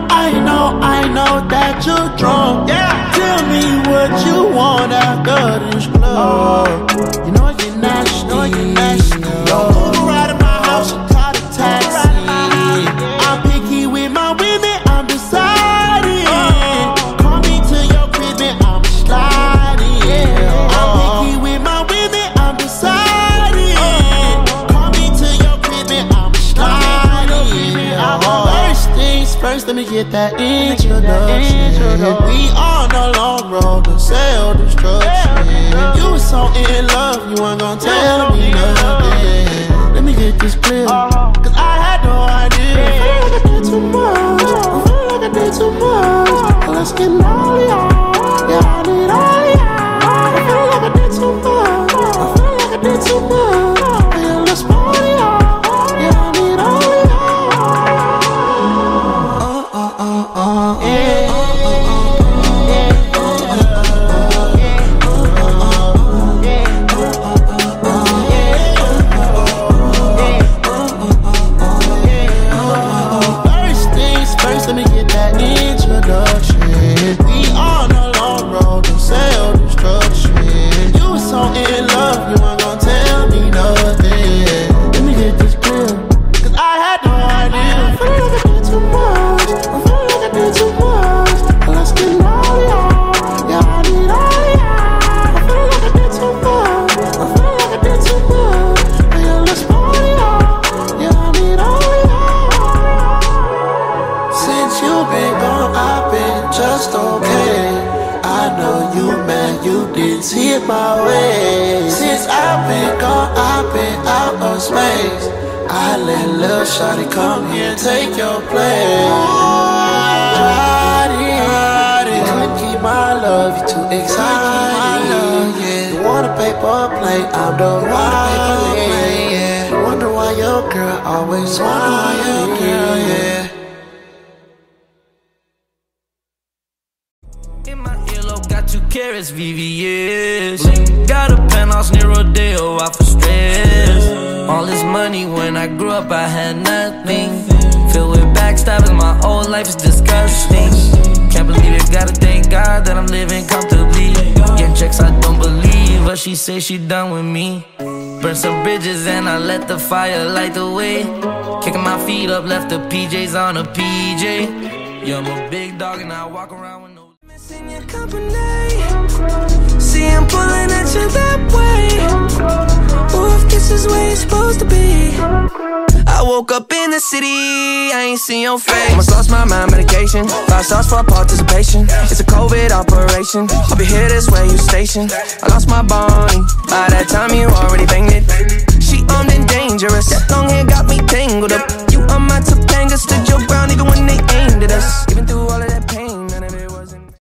know, I know, I know that you're drunk. Yeah. Tell me what you want after this club. You let me get that introduction. We on a long road to self destruction. You was so in love, you weren't gonna tell me nothing. Let me get this clear, cause I had no idea. I feel like I did too much. I feel like I did too much. Let's get all okay. I know you mad, you didn't see it my way. Since I've been gone, I've been out of space. I let Lil Shawty come here and take your place. Shawty, couldn't keep my love, you too excited. You want a paper plate, I'm the right. Yeah. Wonder why your girl always why your girl, yeah. Two carats, VVS. Got a penthouse near Rodeo, out for stress. All this money when I grew up, I had nothing. Filled with backstabbing, my whole life is disgusting. Can't believe it, gotta thank God that I'm living comfortably. Getting checks I don't believe, but she say she done with me. Burn some bridges and I let the fire light the way. Kicking my feet up, left the PJs on a PJ. Yeah, I'm a big dog and I walk around with See, I'm pulling at you that way. If this is where supposed to be. I woke up in the city, I ain't seen your face. i lost my mind medication. Five stars for participation. It's a COVID operation. I'll be here this way, you stationed. I lost my body. By that time, you already banged it. She armed and dangerous. Long hair got me tangled.